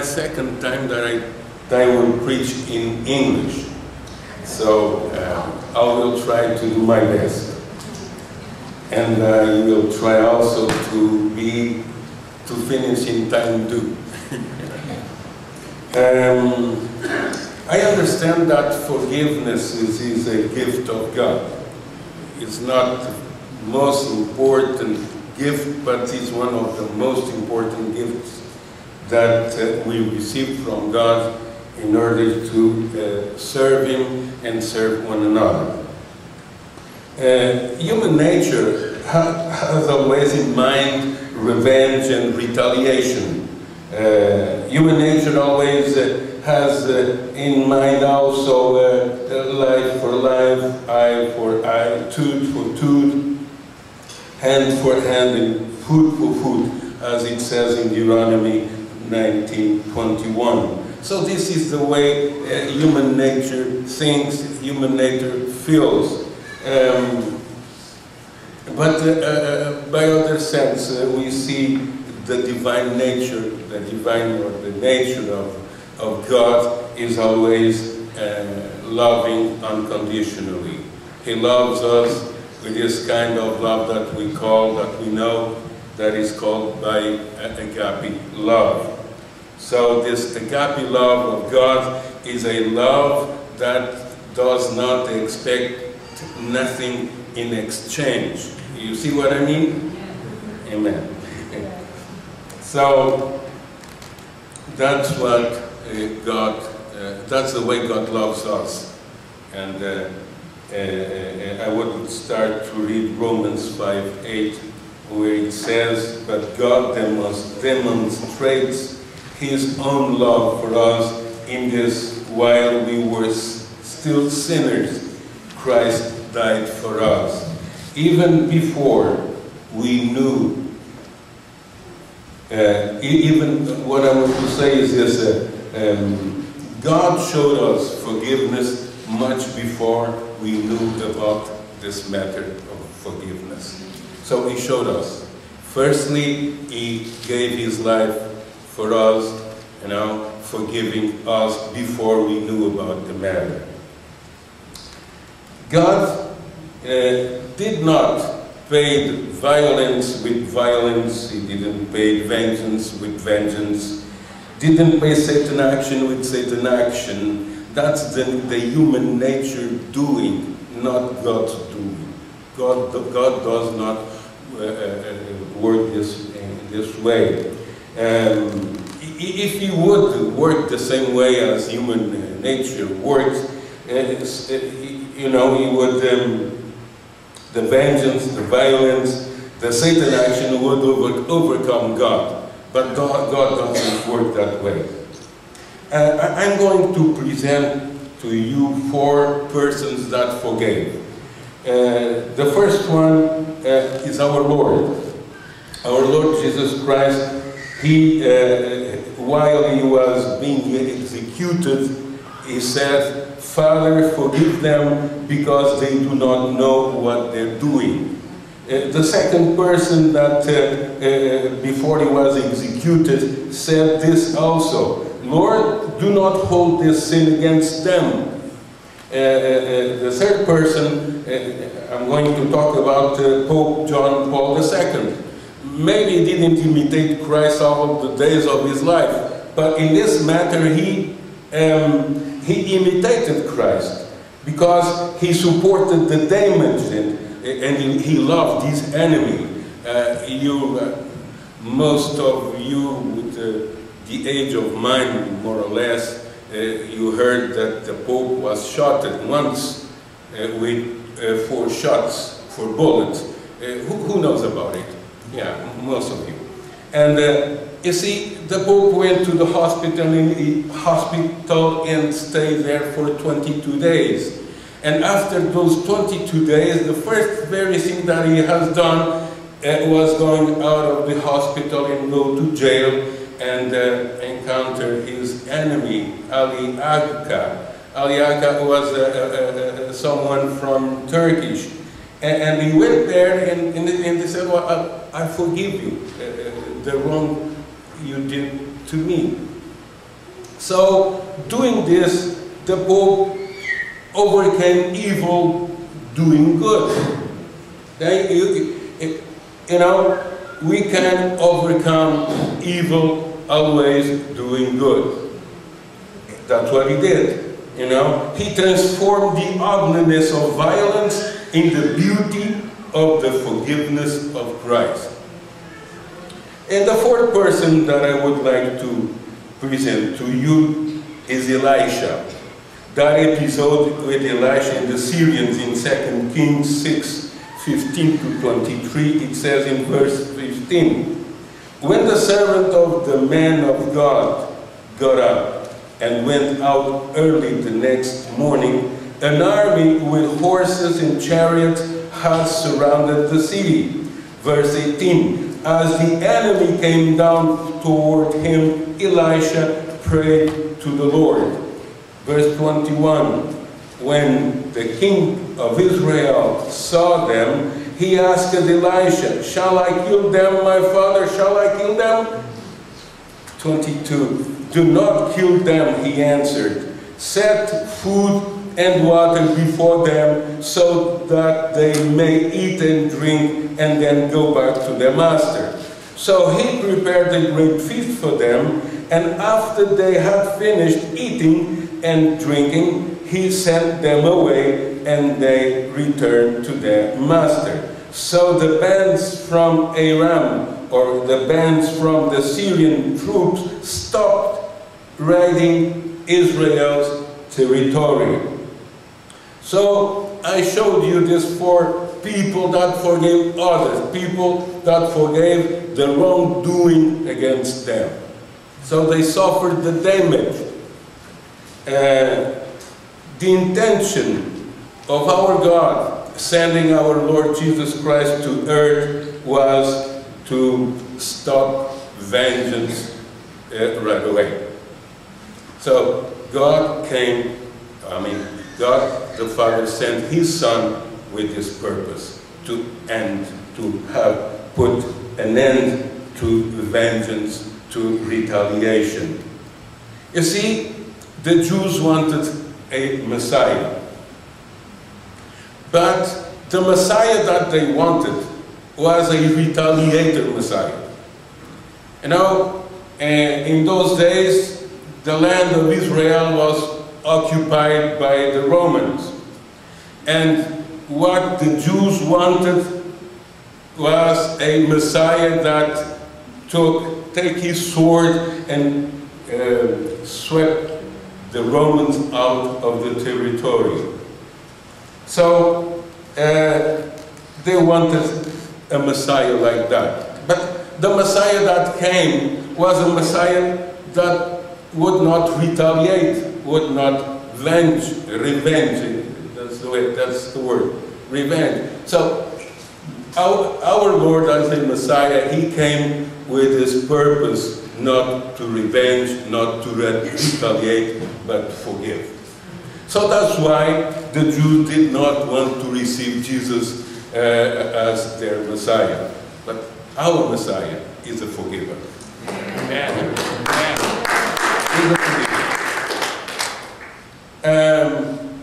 My second time that I, I will preach in English. So uh, I will try to do my best. And I will try also to be, to finish in time too. um, I understand that forgiveness is, is a gift of God. It's not the most important gift, but it's one of the most important gifts that uh, we receive from God in order to uh, serve Him and serve one another. Uh, human nature ha has always in mind revenge and retaliation. Human nature always has uh, in mind also uh, life for life, eye for eye, tooth for tooth, hand for hand, and food for food, as it says in Deuteronomy 19:21. So this is the way uh, human nature thinks, human nature feels. Um, but uh, uh, by other sense, uh, we see the divine nature, the divine or the nature of of God is always uh, loving unconditionally. He loves us with this kind of love that we call, that we know, that is called by agape love. So this agape love of God is a love that does not expect nothing in exchange. You see what I mean? Amen. So that's what uh, God, uh, that's the way God loves us. And uh, I would start to read Romans 5, 8, where it says, but God demonstrates his own love for us in this while we were still sinners, Christ died for us. Even before we knew, uh, even what I want to say is this, uh, um, God showed us forgiveness much before we knew about this matter of forgiveness. So he showed us. Firstly, he gave his life for us, you know, forgiving us before we knew about the matter. God uh, did not pay violence with violence, he didn't pay vengeance with vengeance, didn't pay Satan action with Satan action. That's the, the human nature doing, not God's doing. God, God does not uh, uh, work this, uh, this way. Um, if he would work the same way as human nature works, uh, uh, you know, he would, um, the vengeance, the violence, the Satan action would over, overcome God. But God, God doesn't work that way. Uh, I'm going to present to you four persons that forgave. Uh, the first one uh, is our Lord. Our Lord Jesus Christ, he, uh, while he was being executed, he said, Father, forgive them because they do not know what they're doing. Uh, the second person that uh, uh, before he was executed said this also, Lord, do not hold this sin against them. the third person, I'm going to talk about Pope John Paul II. Maybe he didn't imitate Christ all the days of his life, but in this matter he, um, he imitated Christ because he supported the demons and and he, loved his enemy. Uh, you, uh, most of you with uh, the age of mine, more or less, uh, you heard that the Pope was shot at once uh, with uh, four shots, four bullets. Who, who, knows about it? Yeah, most of you. And you see, the Pope went to the hospital in, hospital and stayed there for 22 days. And after those 22 days, the first very thing that he has done uh, was going out of the hospital and go to jail and uh, encounter his enemy, Ali Agca. Ali Agca was uh, uh, uh someone from Turkish. And, and, he went there and, and, and they said, well, I, forgive you. Uh, the wrong you did to me. So, doing this, the Pope overcame evil doing good. They, you, you know, we can overcome evil always doing good. That's what he did. You know, he transformed the ugliness of violence in the beauty of the forgiveness of Christ. And the fourth person that I would like to present to you is Elisha. That episode with Elisha and the Syrians in 2 Kings 6, 15 to 23, it says in verse 15, When the servant of the man of God got up and went out early the next morning, an army with horses and chariots had surrounded the city. Verse 18, as the enemy came down toward him, Elisha prayed to the Lord. Verse 21, when the king of Israel saw them, he asked Elisha, Shall I kill them, my father? Shall I kill them? 22, Do not kill them, he answered. Set food and water before them so that they may eat and drink and then go back to their master. So he prepared a great feast for them, and after they had finished eating and drinking, he sent them away and they returned to their master. So the bands from Aram, or the bands from the Syrian troops, stopped raiding Israel's territory. So I showed you this for people that forgave others, people that forgave the wrongdoing against them. So they suffered the damage. Uh, the intention of our God sending our Lord Jesus Christ to earth was to stop vengeance uh, right away. So God came, I mean, God the Father sent His Son with this purpose, to end, to have put an end to vengeance, to retaliation. You see, the Jews wanted a Messiah. But the Messiah that they wanted was a retaliator Messiah. You know, eh, in those days, the land of Israel was occupied by the Romans. And what the Jews wanted was a Messiah that took, take his sword and uh, swept the Romans out of the territory. So uh, they wanted a Messiah like that. But the Messiah that came was a Messiah that would not retaliate, would not venge, revenge, the way, that's the word, revenge. So our, our Lord as a Messiah, he came with his purpose not to revenge, not to retaliate, but to forgive. So that's why the Jews did not want to receive Jesus uh, as their Messiah. But our Messiah is a forgiver. Amen. Amen. Um,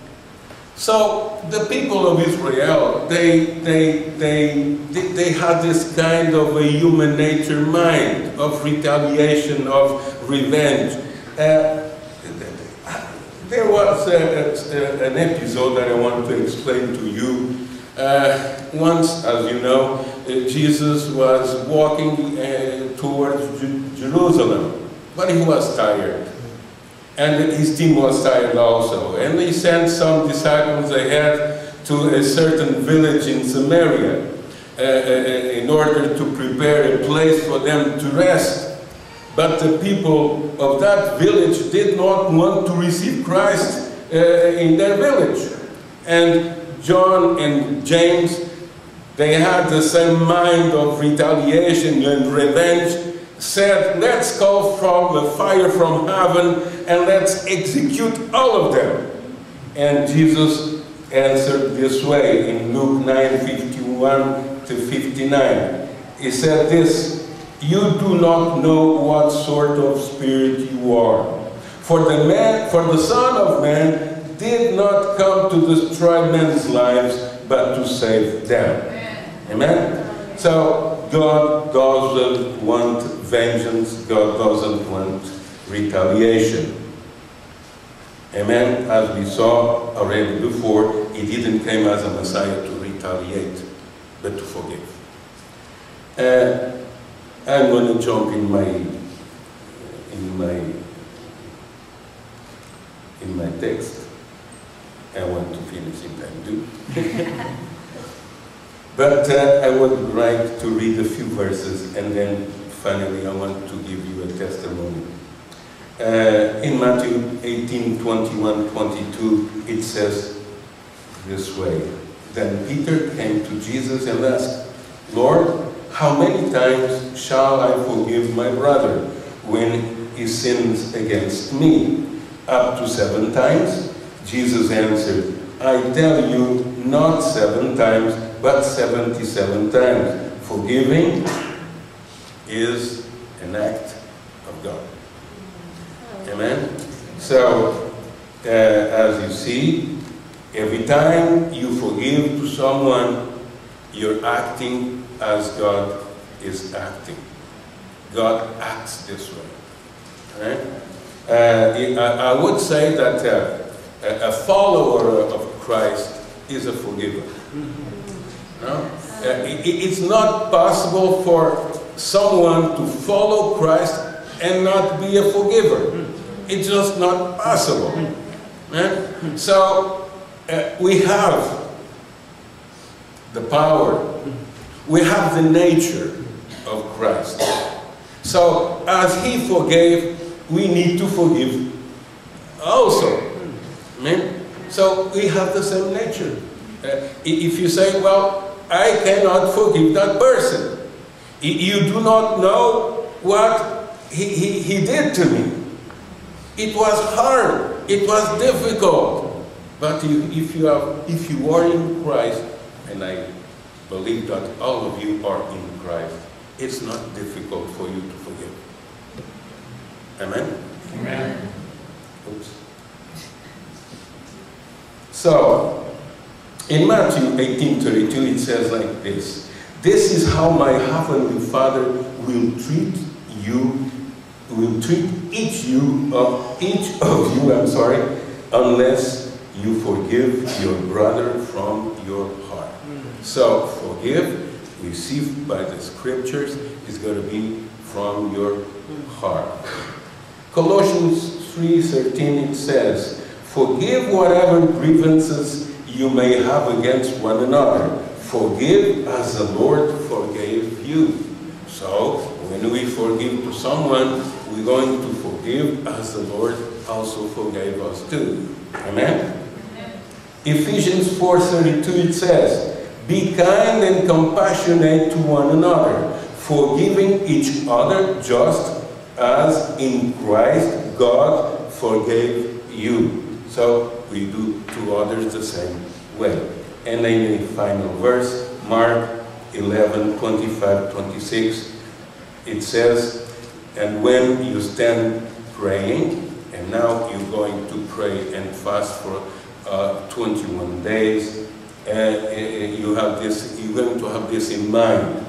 so the people of Israel, they, they, they, they, had this kind of a human nature mind of retaliation, of revenge. Uh, there was a, a, an episode that I want to explain to you. Uh, once, as you know, uh, Jesus was walking uh, towards Jerusalem, but he was tired and his team was tired also. And he sent some disciples ahead to a certain village in Samaria uh, uh, in order to prepare a place for them to rest. But the people of that village did not want to receive Christ uh, in their village. And John and James, they had the same mind of retaliation and revenge said, let's call from the fire from heaven and let's execute all of them. And Jesus answered this way in Luke 9, 51 to 59. He said this, You do not know what sort of spirit you are. For the man, for the Son of Man did not come to destroy men's lives, but to save them. Amen? So God doesn't want vengeance, God doesn't want retaliation. Amen? As we saw already before, he didn't come as a Messiah to retaliate, but to forgive. Uh, I'm going to jump in my in my in my text. I want to finish in time too. But uh, I would like to read a few verses and then finally I want to give you a testimony. Uh, in Matthew 18, 21, 22, it says this way. Then Peter came to Jesus and asked, Lord, how many times shall I forgive my brother when he sins against me? Up to seven times? Jesus answered, I tell you, not seven times, but 77 times. Forgiving is an act of God. Amen? So, uh, as you see, every time you forgive to someone, you're acting as God is acting. God acts this way. Right? Uh, I, would say that uh, a follower of Christ is a forgiver. No? It, it's not possible for someone to follow Christ and not be a forgiver. It's just not possible. Right? So uh, we have the power, we have the nature of Christ. So as He forgave, we need to forgive also. Amen? So we have the same nature. Uh, if you say, well, I cannot forgive that person. You do not know what he, he, he did to me. It was hard. It was difficult. But you, if, you are, if you are in Christ, and I believe that all of you are in Christ, it's not difficult for you to forgive. Amen? Amen. Oops. So, in Matthew 18:32, it says like this: "This is how my heavenly Father will treat you, will treat each you of each of you. I'm sorry, unless you forgive your brother from your heart. Hmm. So, forgive, received by the Scriptures, is going to be from your hmm. heart. Colossians 3:13 it says." Forgive whatever grievances you may have against one another. Forgive as the Lord forgave you. So, when we forgive to someone, we're going to forgive as the Lord also forgave us too. Amen? Amen. Ephesians 4.32 it says, Be kind and compassionate to one another, forgiving each other just as in Christ God forgave you. So we do to others the same way. And then the final verse, Mark 11, 25, 26, it says, And when you stand praying, and now you're going to pray and fast for uh, 21 days, and uh, you have this, you're going to have this in mind.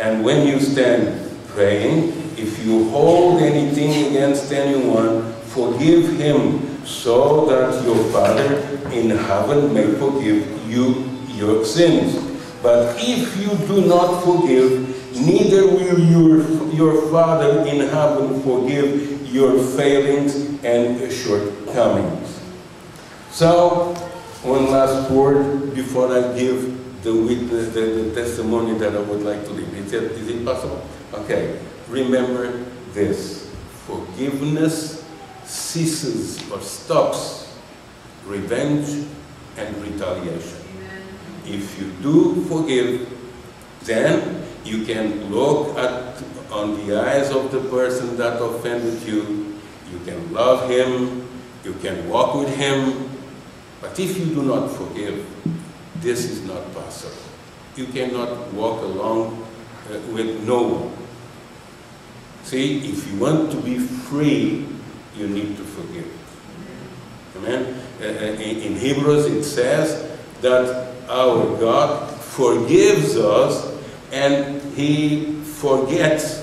And when you stand praying, if you hold anything against anyone, forgive him so that your Father in heaven may forgive you your sins. But if you do not forgive, neither will your, your Father in heaven forgive your failings and shortcomings. So, one last word before I give the, witness, the, the testimony that I would like to leave. Is it, is it possible? Okay. Remember this. Forgiveness ceases or stops revenge and retaliation. Amen. If you do forgive, then you can look at on the eyes of the person that offended you, you can love him, you can walk with him, but if you do not forgive, this is not possible. You cannot walk along uh, with no one. See, if you want to be free, you need to forgive. Amen? Uh, uh, in, Hebrews it says that our God forgives us and He forgets.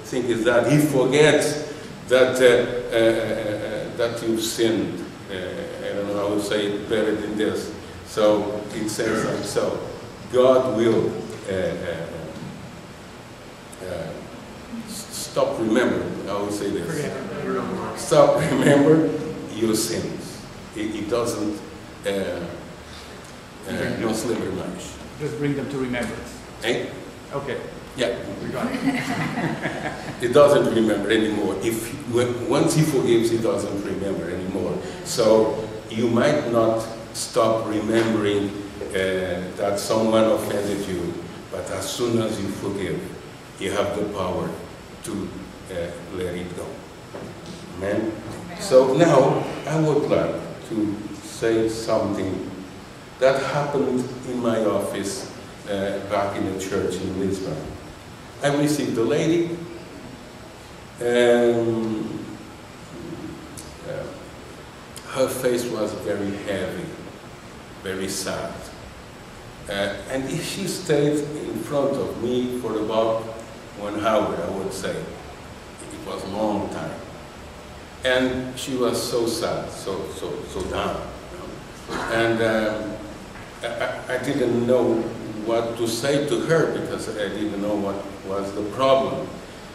I think is that He forgets that uh, uh, uh, that you've sinned. Uh, I don't know how to say it better than this. So it says like so. God will uh, uh, uh, stop remembering. I will say this. Stop remember your sins. It, it doesn't uh, uh, no slippery much. Just bring them to remembrance. Eh? Okay, Yeah, we got it. it doesn't remember anymore. If once he forgives, he doesn't remember anymore. So you might not stop remembering uh, that someone offended you, but as soon as you forgive, you have the power to uh, let it go. Amen. So now I would like to say something that happened in my office uh, back in the church in Lisbon. I received a lady, and uh, her face was very heavy, very sad. Uh, and she stayed in front of me for about one hour, I would say. It was a long time. And she was so sad, so, so, so down. And um, I, I- I didn't know what to say to her because I didn't know what was the problem.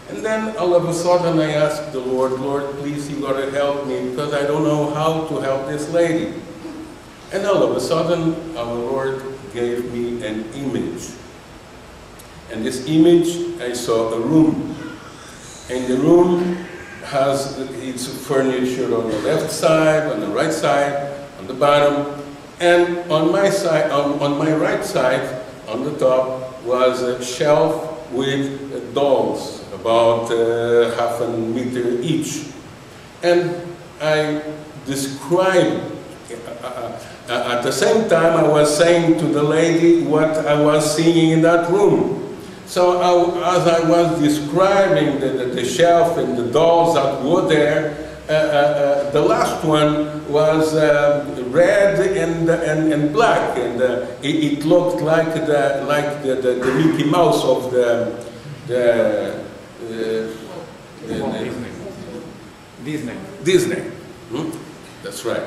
And then all of a sudden I asked the Lord, Lord, please you gotta help me because I don't know how to help this lady. And all of a sudden our Lord gave me an image. And this image, I saw a room. And the room has its furniture on the left side, on the right side, on the bottom, and on my side, on, on my right side, on the top, was a shelf with uh, dolls, about uh, half a meter each. And I described, uh, uh, uh, at the same time I was saying to the lady what I was seeing in that room. So I, as I was describing the, the, the shelf and the dolls that were there, uh, uh, uh, the last one was uh, red and, and, and black, and uh, it, it looked like the like the, the, the Mickey Mouse of the the, uh, the, the Disney. Disney. Disney. Hmm? That's right,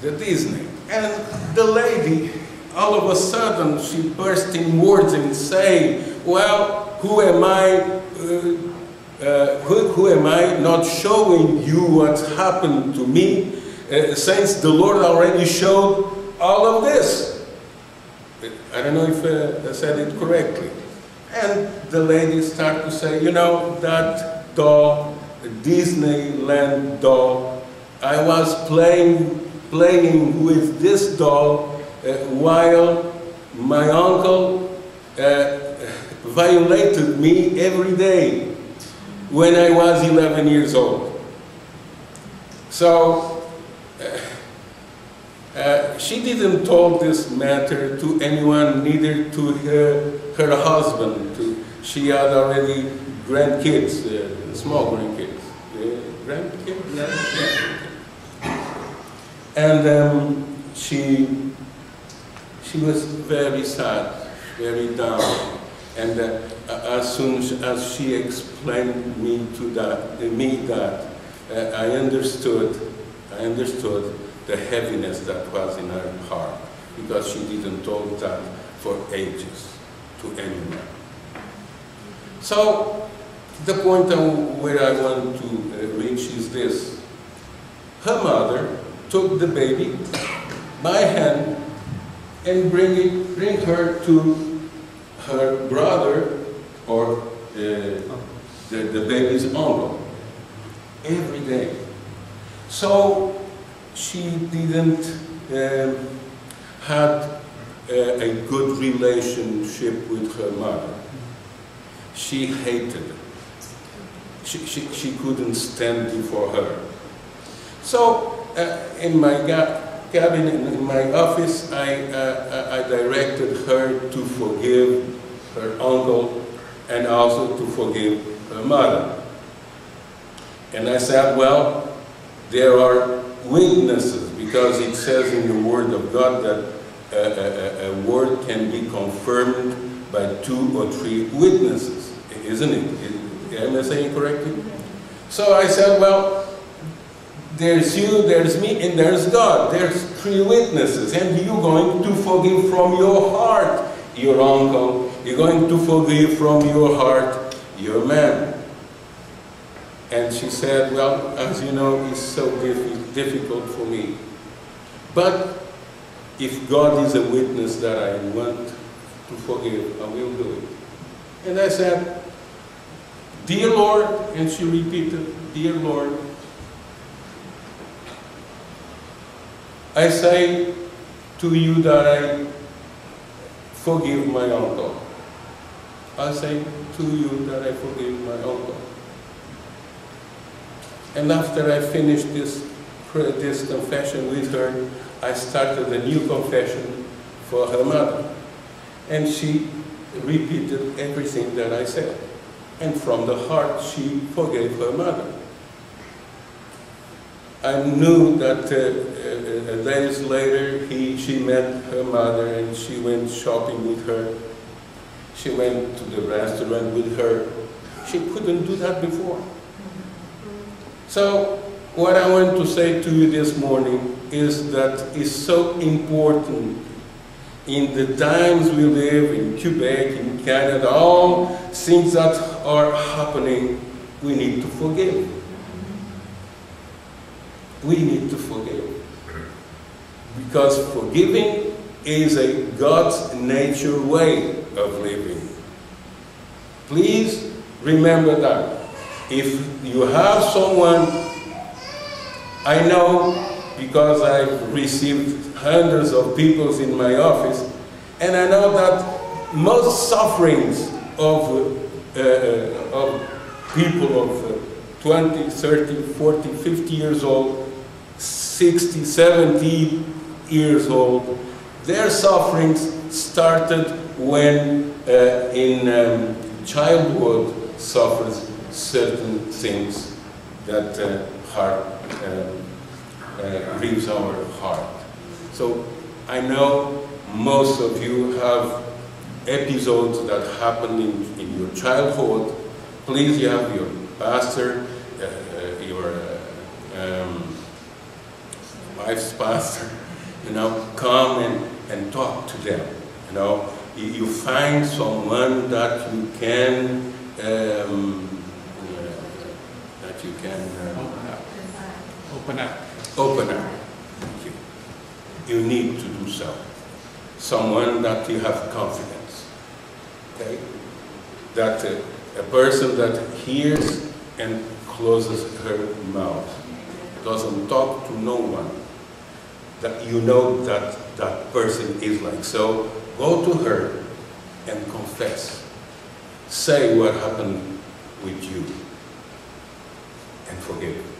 the Disney. And the lady, all of a sudden, she burst in words and say, "Well, who am I?" Uh, uh, who, who am I not showing you what's happened to me uh, since the Lord already showed all of this? I don't know if uh, I said it correctly. And the lady started to say, you know, that doll, Disneyland doll, I was playing, playing with this doll uh, while my uncle uh, violated me every day when I was 11 years old. So, uh, uh, she didn't talk this matter to anyone, neither to her, her husband. To, she had already grandkids, uh, small grandkids. Uh, grandkids? Yeah. And um, she, she was very sad, very down. And uh, as soon as she explained me to that, me that, uh, I understood, I understood the heaviness that was in her heart because she didn't told that for ages to anyone. So the point where I want to uh, reach is this: her mother took the baby by hand and bring it, bring her to her brother or uh, the, the baby's uncle every day. So she didn't um, had a, a good relationship with her mother. She hated. She, she, she couldn't stand before her. So uh, in my ga- cabin, in my office, I, uh, I directed her to forgive her uncle and also to forgive her mother. And I said, well, there are witnesses because it says in the Word of God that a, a, a word can be confirmed by two or three witnesses, isn't it? Am I saying correctly? So I said, well, there's you, there's me, and there's God. There's three witnesses, and you're going to forgive from your heart your uncle. You're going to forgive from your heart your man. And she said, well, as you know, it's so difficult for me. But if God is a witness that I want to forgive, I will do it. And I said, Dear Lord, and she repeated, Dear Lord, I say to you that I forgive my uncle. I say to you that I forgive my uncle. And after I finished this, this confession with her, I started a new confession for her mother. And she repeated everything that I said. And from the heart, she forgave her mother. I knew that uh, uh, days later, he, she met her mother and she went shopping with her. She went to the restaurant with her. She couldn't do that before. So, what I want to say to you this morning is that it's so important in the times we live in Quebec, in Canada, all things that are happening, we need to forgive we need to forgive. Because forgiving is a God's nature way of living. Please remember that. If you have someone, I know because I've received hundreds of people in my office, and I know that most sufferings of, uh, uh of people of uh, 20, 30, 40, 50 years old 60, 70 years old, their sufferings started when uh, in um, childhood suffers certain things that uh, heart, um, uh, grieves our heart. So I know most of you have episodes that happened in, in your childhood. Please, you have your pastor, uh, uh, your um, wife's pastor, you know, come and, and talk to them. You know, you, you find someone that you can, um, uh, that you can uh, open up. Open up. Open up. Thank you. You need to do so. Someone that you have confidence. Okay? That uh, a person that hears and closes her mouth, doesn't talk to no one, that you know that that person is like. So go to her and confess. Say what happened with you and forgive.